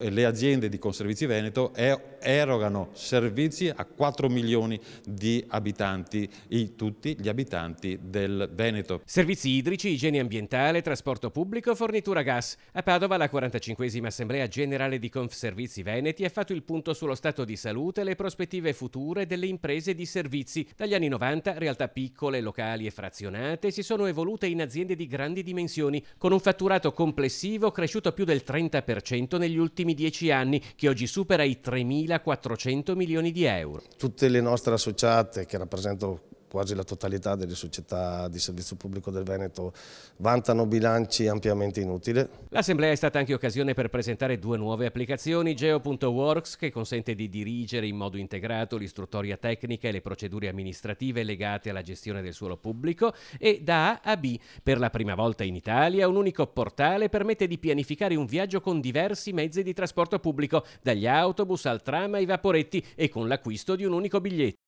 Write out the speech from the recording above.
Le aziende di Conservizi Veneto erogano servizi a 4 milioni di abitanti, tutti gli abitanti del Veneto. Servizi idrici, igiene ambientale, trasporto pubblico, fornitura gas. A Padova la 45esima Assemblea Generale di Conservizi Veneti ha fatto il punto sullo stato di salute e le prospettive future delle imprese di servizi. Dagli anni 90 realtà piccole, locali e frazionate si sono evolute in aziende di grandi dimensioni, con un fatturato complessivo cresciuto più del 30% negli ultimi ultimi dieci anni, che oggi supera i 3.400 milioni di euro. Tutte le nostre associate, che rappresentano quasi la totalità delle società di servizio pubblico del Veneto vantano bilanci ampiamente inutili. L'assemblea è stata anche occasione per presentare due nuove applicazioni, Geo.works che consente di dirigere in modo integrato l'istruttoria tecnica e le procedure amministrative legate alla gestione del suolo pubblico e da A a B. Per la prima volta in Italia un unico portale permette di pianificare un viaggio con diversi mezzi di trasporto pubblico, dagli autobus al tram ai vaporetti e con l'acquisto di un unico biglietto.